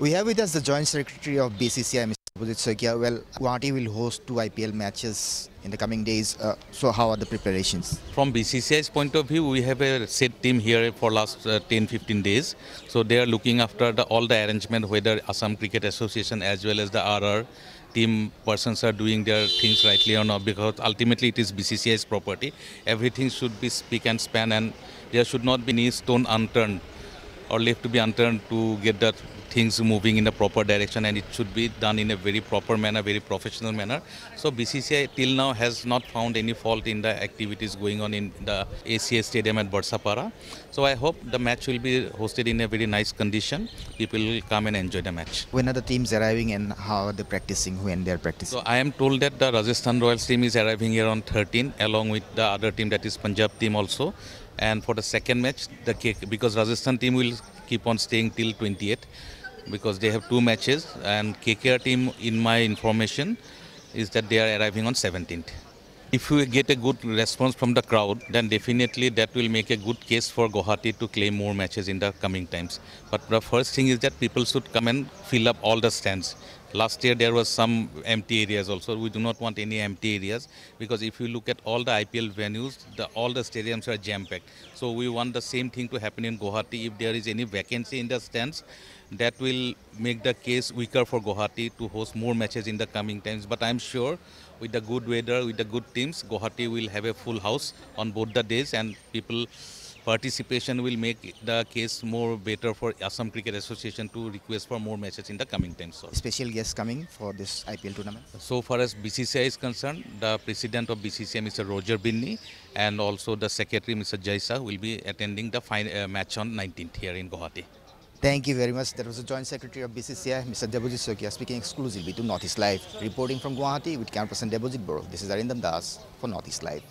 We have with us the Joint Secretary of BCCI, Mr. Devajit Saikia. Well, Guwahati will host two IPL matches in the coming days. Uh, so, how are the preparations? From BCCI's point of view, we have a set team here for last uh, 10-15 days. So they are looking after the, all the arrangement, whether Assam Cricket Association as well as the RR team persons are doing their things rightly or not. Because ultimately, it is BCCI's property. Everything should be speak and span, and there should not be any stone unturned or left to be unturned to get the things moving in the proper direction and it should be done in a very proper manner, very professional manner. So BCCI till now has not found any fault in the activities going on in the ACA stadium at Barsapara. So I hope the match will be hosted in a very nice condition. People will come and enjoy the match. When are the teams arriving and how are they practicing when they are practicing? So I am told that the Rajasthan Royals team is arriving here on 13 along with the other team that is Punjab team also. And for the second match, the because Rajasthan team will keep on staying till 28 because they have two matches and KKR team in my information is that they are arriving on 17th. If we get a good response from the crowd, then definitely that will make a good case for Guwahati to claim more matches in the coming times. But the first thing is that people should come and fill up all the stands. Last year there was some empty areas also. We do not want any empty areas because if you look at all the IPL venues, the, all the stadiums are jam-packed. So we want the same thing to happen in Guwahati. If there is any vacancy in the stands, that will make the case weaker for Guwahati to host more matches in the coming times. But I'm sure with the good weather, with the good teams, Guwahati will have a full house on both the days and people participation will make the case more better for Assam Cricket Association to request for more matches in the coming times. So. Special guests coming for this IPL tournament? So far as BCCI is concerned, the president of BCCI, Mr. Roger Binny, and also the secretary, Mr. Jay Shah, will be attending the fine, uh, match on 19th here in Guwahati. Thank you very much. That was the Joint Secretary of BCCI, Mr. Devajit Saikia, speaking exclusively to Northeast Live. Reporting from Guwahati with camera person Debojit Boro. This is Arindam Das for Northeast Live.